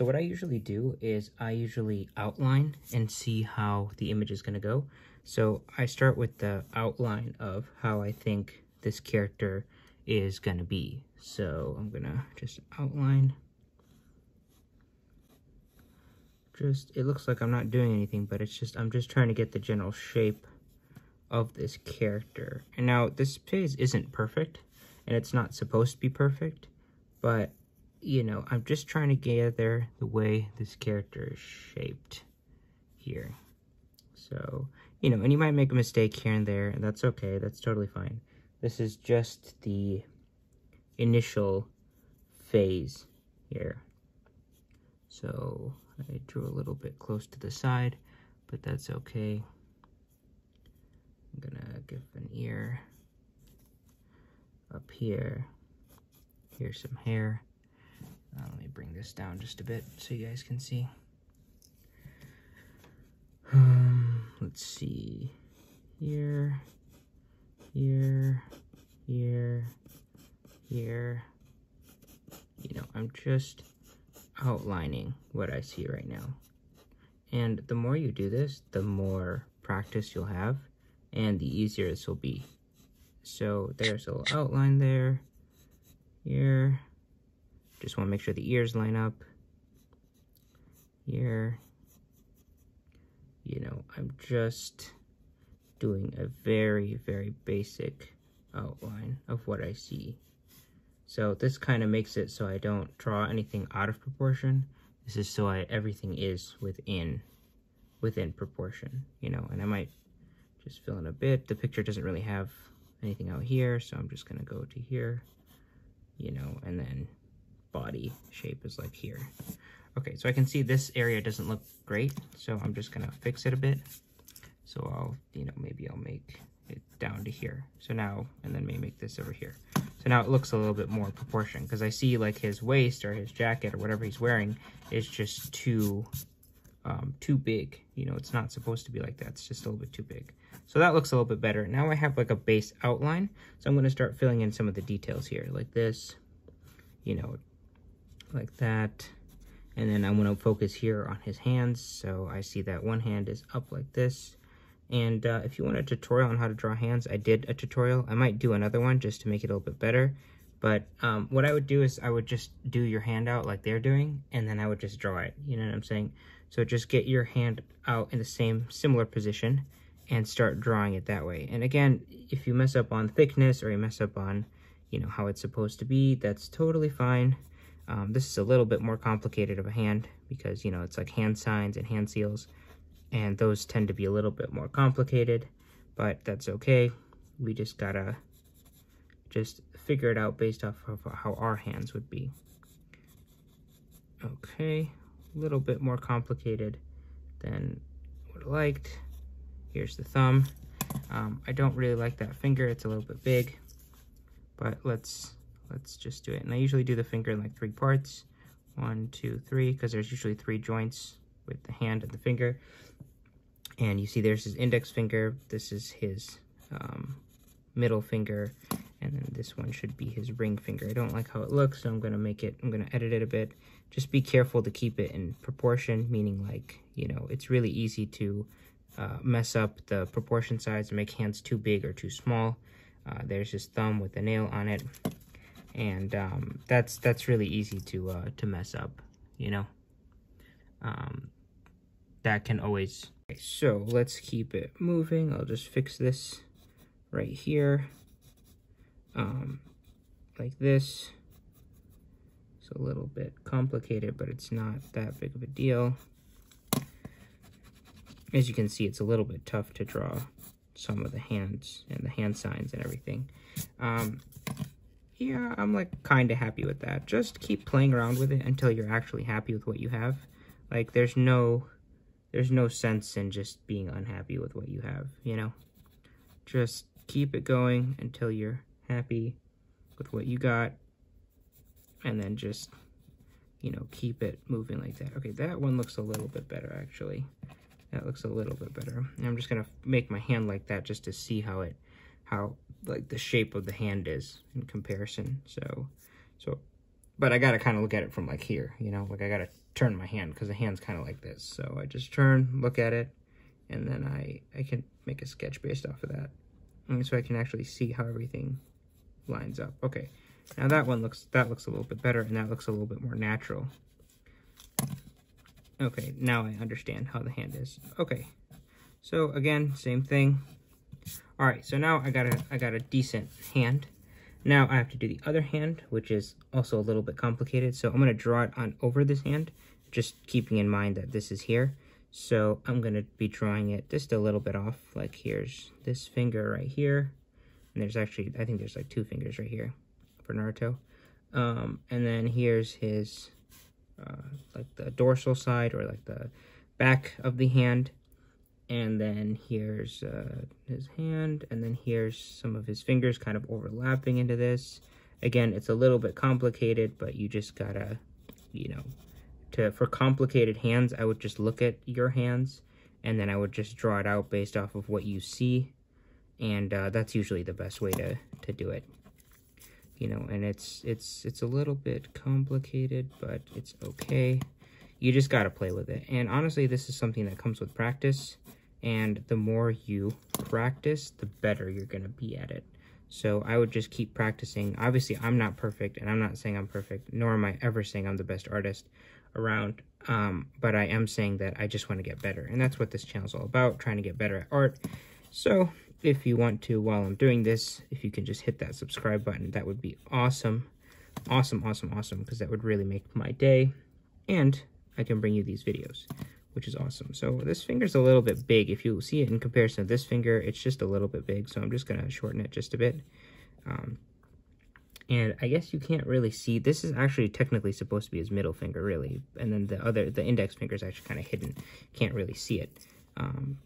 So what I usually do is I usually outline and see how the image is going to go. So I start with the outline of how I think this character is going to be. So I'm going to just outline. Just, it looks like I'm not doing anything, but it's just, I'm just trying to get the general shape of this character. And now this phase isn't perfect, and it's not supposed to be perfect, but you know, I'm just trying to gather the way this character is shaped here. So, you know, and you might make a mistake here and there, and that's okay, that's totally fine. This is just the initial phase here. So, I drew a little bit close to the side, but that's okay. I'm gonna give an ear up here. Here's some hair. Uh, let me bring this down just a bit so you guys can see. Um, let's see. Here, here, here, here. You know, I'm just outlining what I see right now. And the more you do this, the more practice you'll have and the easier this will be. So there's a little outline there, here, just want to make sure the ears line up. Here. You know, I'm just doing a very, very basic outline of what I see. So this kind of makes it so I don't draw anything out of proportion. This is so I, everything is within within proportion, you know, and I might just fill in a bit. The picture doesn't really have anything out here, so I'm just gonna go to here, you know, and then body shape is like here. Okay, so I can see this area doesn't look great, so I'm just gonna fix it a bit. So I'll, you know, maybe I'll make it down to here. So now, and then maybe make this over here. So now it looks a little bit more proportion because I see like his waist or his jacket or whatever he's wearing is just too, um, too big. You know, it's not supposed to be like that. It's just a little bit too big. So that looks a little bit better. Now I have like a base outline. So I'm to start filling in some of the details here like this, you know, like that. And then I'm to focus here on his hands. So I see that one hand is up like this. And uh, if you want a tutorial on how to draw hands, I did a tutorial. I might do another one just to make it a little bit better. But um, what I would do is I would just do your hand out like they're doing, and then I would just draw it. You know what I'm saying? So just get your hand out in the same similar position and start drawing it that way. And again, if you mess up on thickness or you mess up on, you know, how it's supposed to be, that's totally fine. Um, this is a little bit more complicated of a hand because, you know, it's like hand signs and hand seals, and those tend to be a little bit more complicated, but that's okay. We just gotta just figure it out based off of how our hands would be. Okay, a little bit more complicated than what I liked. Here's the thumb. Um, I don't really like that finger, it's a little bit big, but let's let's just do it. And I usually do the finger in like three parts. One, two, three, because there's usually three joints with the hand and the finger. And you see there's his index finger. This is his um, middle finger. And then this one should be his ring finger. I don't like how it looks, so I'm going to make it, I'm going to edit it a bit. Just be careful to keep it in proportion, meaning like, you know, it's really easy to uh, mess up the proportion size and make hands too big or too small. Uh, there's his thumb with the nail on it and um, that's that's really easy to uh, to mess up, you know. Um, that can always. Okay, so let's keep it moving. I'll just fix this right here, um, like this. It's a little bit complicated, but it's not that big of a deal. As you can see, it's a little bit tough to draw some of the hands and the hand signs and everything. Um, yeah, I'm like kind of happy with that. Just keep playing around with it until you're actually happy with what you have. Like there's no there's no sense in just being unhappy with what you have, you know? Just keep it going until you're happy with what you got and then just you know, keep it moving like that. Okay, that one looks a little bit better actually. That looks a little bit better. I'm just gonna make my hand like that just to see how it how like the shape of the hand is in comparison. So, so, but I gotta kind of look at it from like here, you know, like I gotta turn my hand because the hand's kind of like this. So I just turn, look at it, and then I, I can make a sketch based off of that. And so I can actually see how everything lines up. Okay, now that one looks, that looks a little bit better and that looks a little bit more natural. Okay, now I understand how the hand is. Okay, so again, same thing. All right, so now I got a, I got a decent hand. Now I have to do the other hand, which is also a little bit complicated. So I'm gonna draw it on over this hand, just keeping in mind that this is here. So I'm gonna be drawing it just a little bit off. Like here's this finger right here. And there's actually, I think there's like two fingers right here for Naruto. Um, and then here's his, uh, like the dorsal side or like the back of the hand. And then here's uh, his hand, and then here's some of his fingers kind of overlapping into this. Again, it's a little bit complicated, but you just gotta, you know, to for complicated hands, I would just look at your hands, and then I would just draw it out based off of what you see, and uh, that's usually the best way to to do it. You know, and it's it's it's a little bit complicated, but it's okay. You just gotta play with it, and honestly, this is something that comes with practice and the more you practice, the better you're going to be at it. So I would just keep practicing. Obviously, I'm not perfect, and I'm not saying I'm perfect, nor am I ever saying I'm the best artist around. Um, but I am saying that I just want to get better, and that's what this channel's all about, trying to get better at art. So if you want to, while I'm doing this, if you can just hit that subscribe button, that would be awesome. Awesome, awesome, awesome, because that would really make my day, and I can bring you these videos which is awesome. So this finger's a little bit big. If you see it in comparison to this finger, it's just a little bit big. So I'm just going to shorten it just a bit. Um, and I guess you can't really see, this is actually technically supposed to be his middle finger, really. And then the other, the index finger is actually kind of hidden. Can't really see it. Um,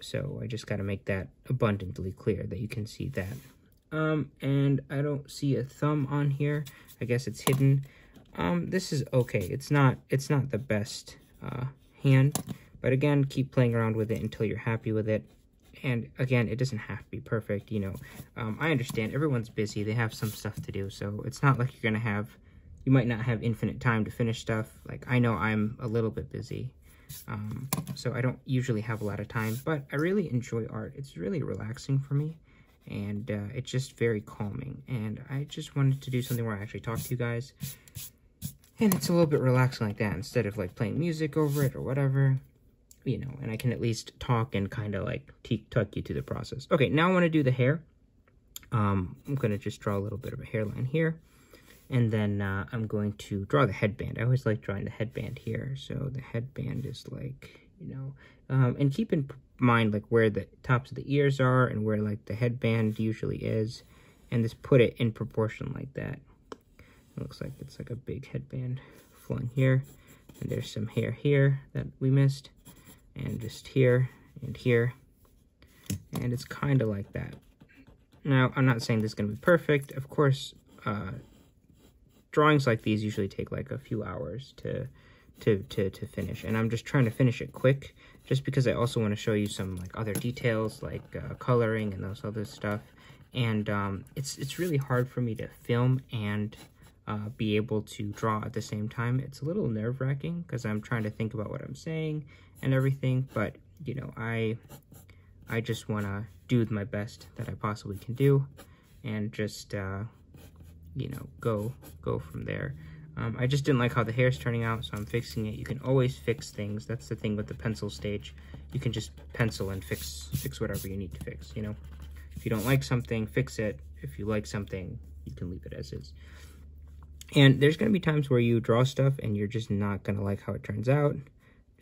so I just got to make that abundantly clear that you can see that. Um, and I don't see a thumb on here. I guess it's hidden. Um, this is okay. It's not, it's not the best, uh, hand. But again, keep playing around with it until you're happy with it. And again, it doesn't have to be perfect, you know. Um, I understand everyone's busy. They have some stuff to do. So it's not like you're going to have, you might not have infinite time to finish stuff. Like I know I'm a little bit busy. Um, so I don't usually have a lot of time, but I really enjoy art. It's really relaxing for me and uh, it's just very calming. And I just wanted to do something where I actually talk to you guys and it's a little bit relaxing like that instead of like playing music over it or whatever. You know, and I can at least talk and kind of like tuck you to the process. Okay, now I want to do the hair. Um, I'm going to just draw a little bit of a hairline here. And then uh, I'm going to draw the headband. I always like drawing the headband here. So the headband is like, you know, um, and keep in mind like where the tops of the ears are and where like the headband usually is. And just put it in proportion like that. Looks like it's like a big headband flung here. And there's some hair here that we missed. And just here and here. And it's kind of like that. Now, I'm not saying this is going to be perfect. Of course, uh, drawings like these usually take like a few hours to, to, to, to finish. And I'm just trying to finish it quick, just because I also want to show you some like other details, like uh, coloring and those other stuff. And um, it's, it's really hard for me to film and uh, be able to draw at the same time. It's a little nerve-wracking because I'm trying to think about what I'm saying and everything, but, you know, I, I just want to do my best that I possibly can do and just, uh, you know, go, go from there. Um, I just didn't like how the hair is turning out, so I'm fixing it. You can always fix things. That's the thing with the pencil stage. You can just pencil and fix fix whatever you need to fix, you know? If you don't like something, fix it. If you like something, you can leave it as is. And there's going to be times where you draw stuff and you're just not going to like how it turns out.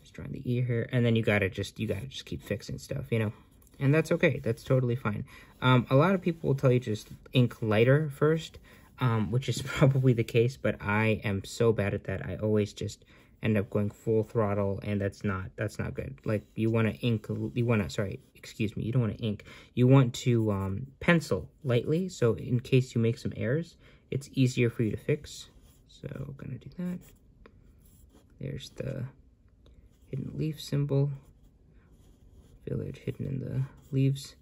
Just drawing the ear here. And then you got to just, you got to just keep fixing stuff, you know. And that's okay. That's totally fine. Um, a lot of people will tell you just ink lighter first, um, which is probably the case. But I am so bad at that. I always just end up going full throttle and that's not that's not good like you want to ink you want to sorry excuse me you don't want to ink you want to um, pencil lightly so in case you make some errors it's easier for you to fix. So I'm gonna do that. There's the hidden leaf symbol, village hidden in the leaves.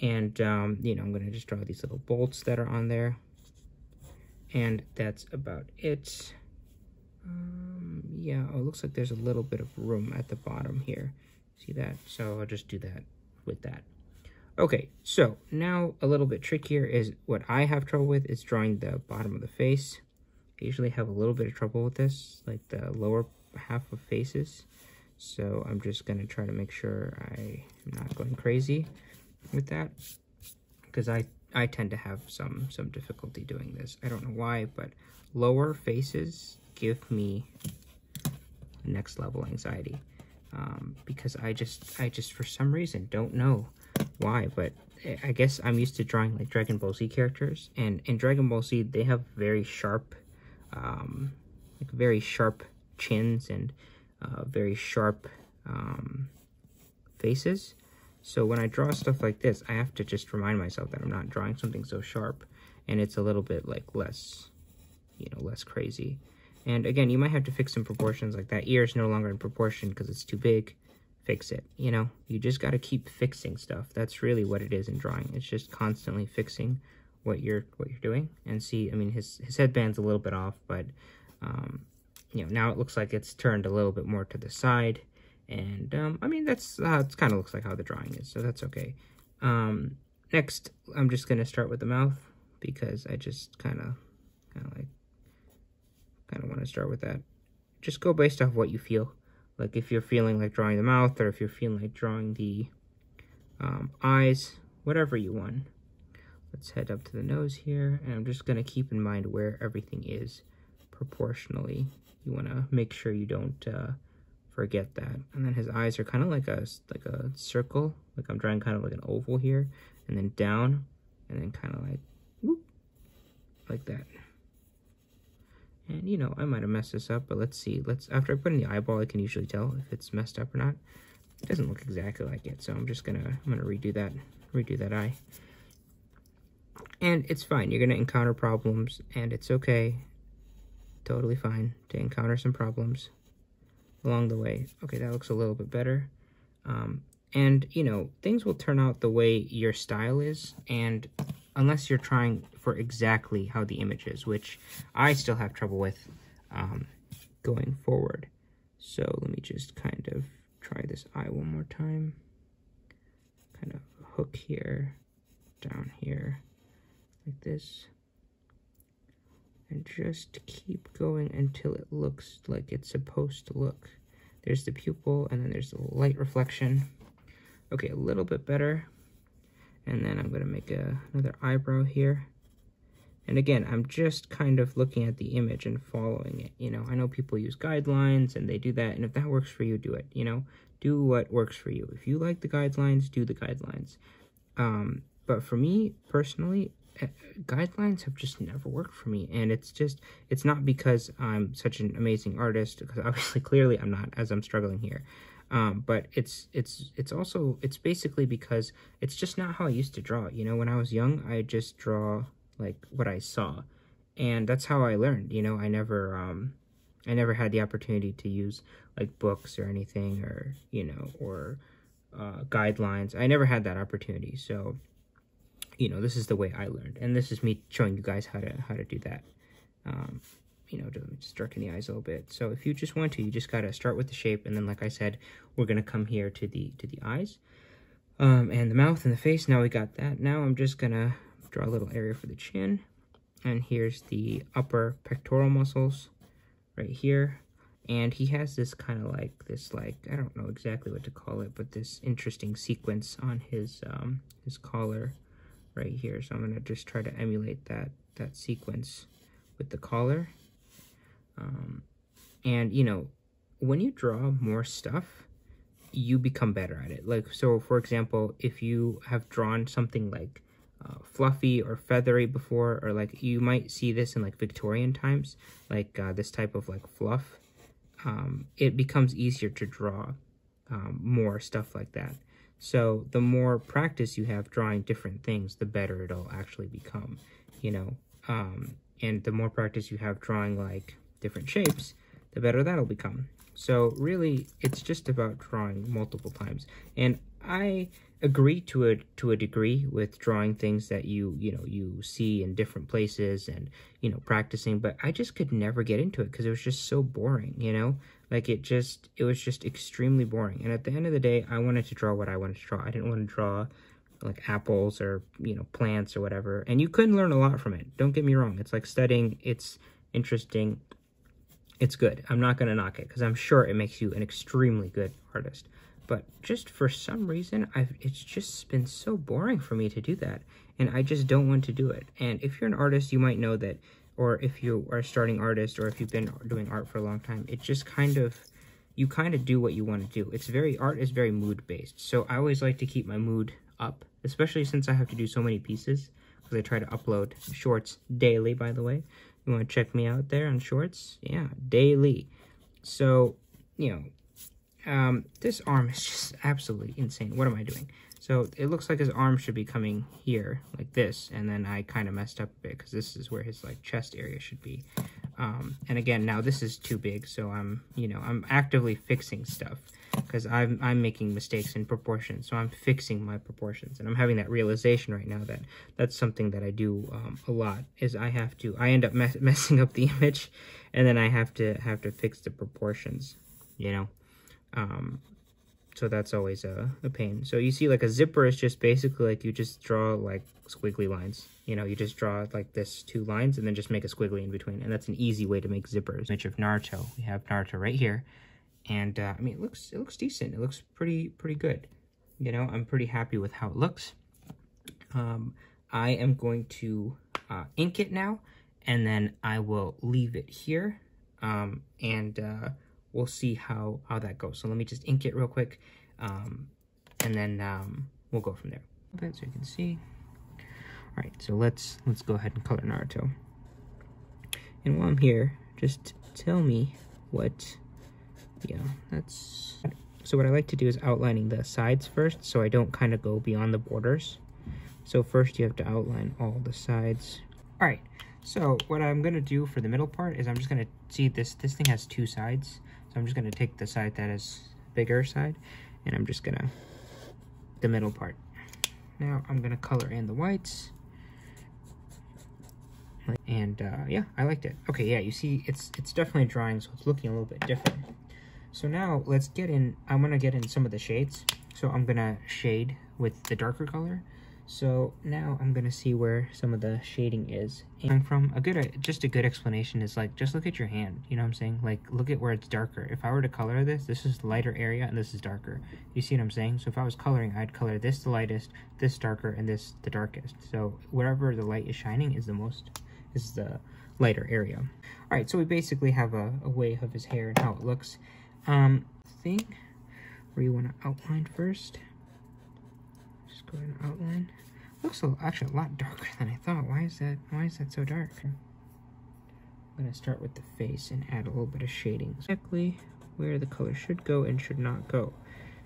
And, um, you know, I'm gonna just draw these little bolts that are on there. And that's about it. Um, yeah, oh, it looks like there's a little bit of room at the bottom here. See that? So I'll just do that with that. Okay, so now a little bit trickier is what I have trouble with is drawing the bottom of the face. I usually have a little bit of trouble with this, like the lower half of faces. So I'm just going to try to make sure I am not going crazy with that because I, I tend to have some, some difficulty doing this. I don't know why, but lower faces give me next level anxiety um, because I just, I just for some reason don't know why, but I guess I'm used to drawing like Dragon Ball Z characters, and in Dragon Ball Z they have very sharp, um, like very sharp chins and uh, very sharp um, faces. So when I draw stuff like this, I have to just remind myself that I'm not drawing something so sharp, and it's a little bit like less, you know, less crazy. And again, you might have to fix some proportions like that ear is no longer in proportion because it's too big fix it. You know, you just got to keep fixing stuff. That's really what it is in drawing. It's just constantly fixing what you're what you're doing. And see, I mean, his his headband's a little bit off, but um, you know, now it looks like it's turned a little bit more to the side. And um, I mean, that's uh. Kind of looks like how the drawing is, so that's okay. Um, next, I'm just gonna start with the mouth because I just kind of, kind of like, kind of want to start with that. Just go based off what you feel. Like if you're feeling like drawing the mouth or if you're feeling like drawing the um, eyes, whatever you want. Let's head up to the nose here. And I'm just going to keep in mind where everything is proportionally. You want to make sure you don't uh, forget that. And then his eyes are kind of like a, like a circle. Like I'm drawing kind of like an oval here. And then down. And then kind of like, whoop, like that. And, you know, I might have messed this up, but let's see. Let's After I put in the eyeball, I can usually tell if it's messed up or not. It doesn't look exactly like it, so I'm just gonna, I'm gonna redo that, redo that eye. And it's fine. You're gonna encounter problems, and it's okay. Totally fine to encounter some problems along the way. Okay, that looks a little bit better. Um, and, you know, things will turn out the way your style is, and unless you're trying for exactly how the image is, which I still have trouble with um, going forward. So let me just kind of try this eye one more time. Kind of hook here, down here, like this. And just keep going until it looks like it's supposed to look. There's the pupil, and then there's the light reflection. Okay, a little bit better. And then I'm going to make a, another eyebrow here. And again, I'm just kind of looking at the image and following it. You know, I know people use guidelines and they do that. And if that works for you, do it. You know, do what works for you. If you like the guidelines, do the guidelines. Um, but for me, personally, eh, guidelines have just never worked for me. And it's just, it's not because I'm such an amazing artist, because obviously, clearly I'm not, as I'm struggling here. Um, but it's it's it's also it's basically because it's just not how I used to draw. You know, when I was young, I just draw like what I saw, and that's how I learned. You know, I never um, I never had the opportunity to use like books or anything, or you know, or uh, guidelines. I never had that opportunity. So, you know, this is the way I learned, and this is me showing you guys how to how to do that. Um, you know, just darken the eyes a little bit. So if you just want to, you just gotta start with the shape, and then like I said, we're gonna come here to the to the eyes, um, and the mouth and the face. Now we got that. Now I'm just gonna draw a little area for the chin, and here's the upper pectoral muscles right here. And he has this kind of like this like I don't know exactly what to call it, but this interesting sequence on his um, his collar right here. So I'm gonna just try to emulate that that sequence with the collar um, and, you know, when you draw more stuff, you become better at it. Like, so for example, if you have drawn something like uh, fluffy or feathery before, or like you might see this in like Victorian times, like uh, this type of like fluff, um, it becomes easier to draw um, more stuff like that. So the more practice you have drawing different things, the better it'll actually become, you know. Um, and the more practice you have drawing like different shapes, the better that'll become. So really, it's just about drawing multiple times. And I agree to a to a degree with drawing things that you you know you see in different places and you know practicing but i just could never get into it because it was just so boring you know? Like it just it was just extremely boring. And at the end of the day i wanted to draw what i wanted to draw. I didn't want to draw like apples or you know plants or whatever. And you couldn't learn a lot from it. Don't get me wrong. It's like studying. It's interesting it's good. I'm not going to knock it because i'm sure it makes you an extremely good artist. But just for some reason I've it's just been so boring for me to do that and I just don't want to do it. And if you're an artist you might know that or if you are a starting artist or if you've been doing art for a long time it just kind of you kind of do what you want to do. It's very art is very mood based so I always like to keep my mood up especially since I have to do so many pieces because I try to upload shorts daily by the way you want to check me out there on shorts yeah daily so you know um, this arm is just absolutely insane. What am I doing? So it looks like his arm should be coming here like this. And then I kind of messed up a bit because this is where his like chest area should be. Um, and again, now this is too big. So I'm, you know, I'm actively fixing stuff because I'm, I'm making mistakes in proportion. So I'm fixing my proportions and I'm having that realization right now that that's something that I do um, a lot is I have to, I end up mess messing up the image and then I have to have to fix the proportions, you know. Um, so that's always a, a pain. So you see like a zipper is just basically like you just draw like squiggly lines. You know, you just draw like this two lines and then just make a squiggly in between. And that's an easy way to make zippers. Image of Naruto. We have Naruto right here. And uh, I mean, it looks, it looks decent. It looks pretty, pretty good. You know, I'm pretty happy with how it looks. Um, I am going to uh, ink it now and then I will leave it here. Um, and uh, we'll see how, how that goes. So let me just ink it real quick, um, and then um, we'll go from there. A bit so you can see. All right, so let's let's go ahead and color Naruto. And while I'm here, just tell me what, yeah, that's, so what I like to do is outlining the sides first, so I don't kind of go beyond the borders. So first you have to outline all the sides. All right, so what I'm gonna do for the middle part is I'm just gonna see this, this thing has two sides. So I'm just going to take the side that is bigger side and I'm just going to, the middle part. Now I'm going to color in the whites. And uh, yeah, I liked it. Okay, yeah, you see it's it's definitely drying, so it's looking a little bit different. So now let's get in, I'm to get in some of the shades. So I'm to shade with the darker color. So now I'm gonna see where some of the shading is. And from a good, just a good explanation is like, just look at your hand, you know what I'm saying? Like, look at where it's darker. If I were to color this, this is lighter area and this is darker. You see what I'm saying? So if I was coloring, I'd color this the lightest, this darker, and this the darkest. So wherever the light is shining is the most, is the lighter area. All right, so we basically have a, a way of his hair and how it looks. Um, thing where you wanna outline first Just go ahead and outline. Looks a, actually a lot darker than I thought. Why is that? Why is that so dark? I'm gonna start with the face and add a little bit of shading. Exactly where the color should go and should not go.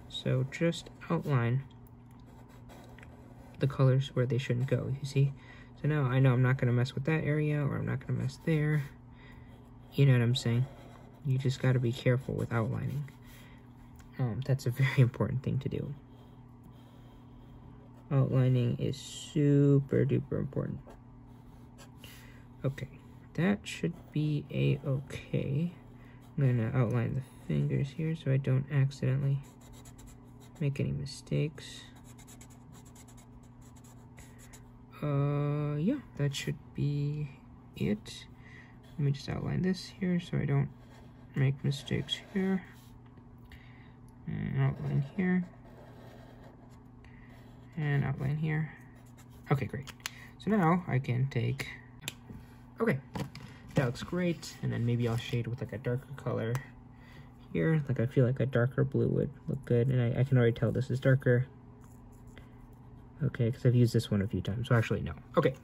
So just outline the colors where they shouldn't go, you see? So now I know I'm not gonna mess with that area or I'm not gonna mess there. You know what I'm saying? You just gotta be careful with outlining. Um, that's a very important thing to do outlining is super duper important. Okay, that should be a-okay. I'm gonna outline the fingers here so I don't accidentally make any mistakes. Uh, yeah, that should be it. Let me just outline this here so I don't make mistakes here. And outline here and outline here. Okay, great. So now I can take, okay, that looks great. And then maybe I'll shade with like a darker color here. Like I feel like a darker blue would look good. And I, I can already tell this is darker. Okay, because I've used this one a few times. So actually, no. Okay.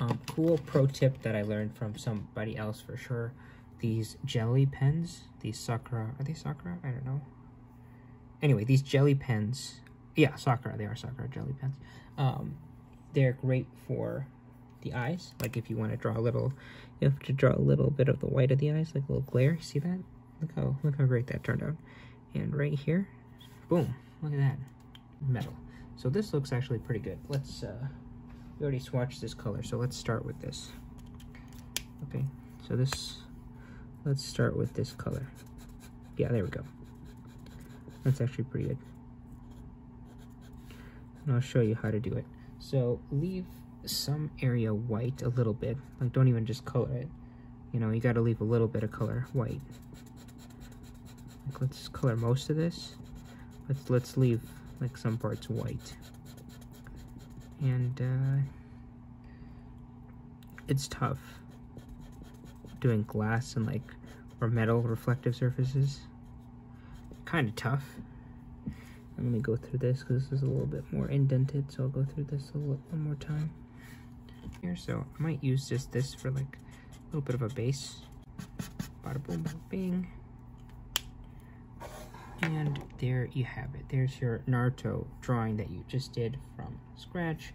Um, cool pro tip that I learned from somebody else for sure. These jelly pens, these Sakura, are they Sakura? I don't know. Anyway, these jelly pens yeah, Sakura. They are Sakura jelly pens. Um, they're great for the eyes. Like if you want to draw a little, you have to draw a little bit of the white of the eyes, like a little glare. See that? Look how look how great that turned out. And right here, boom, look at that, metal. So this looks actually pretty good. Let's, uh, we already swatched this color, so let's start with this. Okay, so this, let's start with this color. Yeah, there we go. That's actually pretty good. And I'll show you how to do it. So leave some area white a little bit. Like don't even just color it. You know, you gotta leave a little bit of color white. Like let's color most of this. Let's let's leave like some parts white. And uh, it's tough doing glass and like or metal reflective surfaces. Kind of tough. let me go through this because this is a little bit more indented, so I'll go through this a little, one more time. Here, so I might use just this for like a little bit of a base. Bada boom, bada bing. And there you have it. There's your Naruto drawing that you just did from scratch.